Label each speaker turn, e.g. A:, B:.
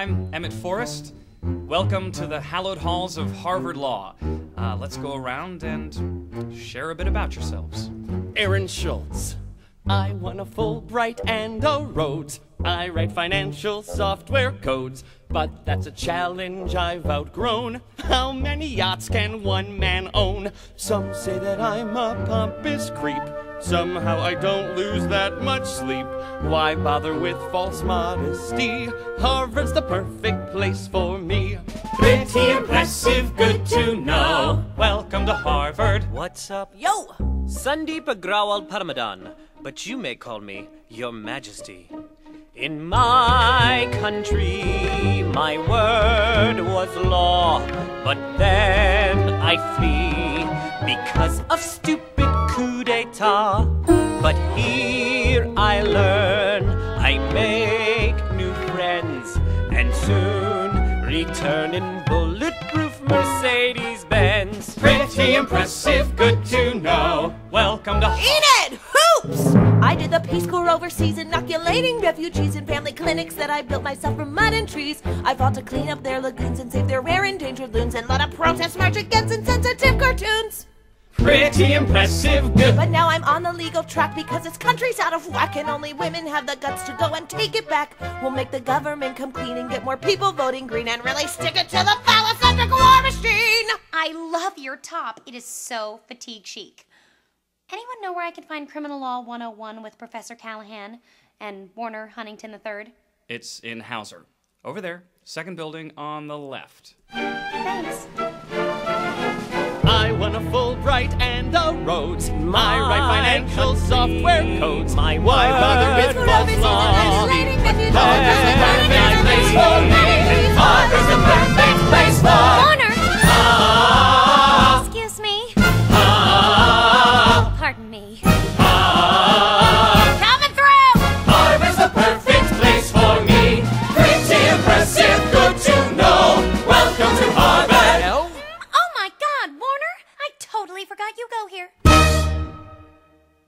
A: David Forrest. Welcome to the hallowed halls of Harvard Law. Uh, let's go around and share a bit about yourselves.
B: Aaron Schultz. I won a Fulbright and a Rhodes. I write financial software codes, but that's a challenge I've outgrown. How many yachts can one man own? Some say that I'm a pompous creep. Somehow I don't lose that much sleep. Why bother with false modesty? Harvard's the perfect place for me.
A: Pretty impressive, good to know. Welcome to Harvard.
C: What's up?
D: Yo!
C: Sundeep Agrawal Paramadan, but you may call me Your Majesty. In my country, my word was law, but then I flee because of stupid coup d'etat. But here I learn, I make new friends, and soon return in bulletproof Mercedes Benz.
A: Pretty impressive, good to know. Welcome to.
D: Enid! Hoopes! I did the Peace Corps overseas, inoculating refugees in family clinics that I built myself from mud and trees. I fought to clean up their lagoons and save their rare endangered loons and led a protest march against insensitive cartoons.
A: Pretty impressive, good.
D: But now I'm on the legal track because this country's out of whack and only women have the guts to go and take it back. We'll make the government come clean and get more people voting green and really stick it to the phallocentric war machine!
E: I love your top. It is so fatigue chic. Anyone know where I can find Criminal Law 101 with Professor Callahan and Warner Huntington III?
A: It's in Hauser. Over there, second building on the left.
E: Thanks.
B: A Rhodes. I write financial software codes. My why bother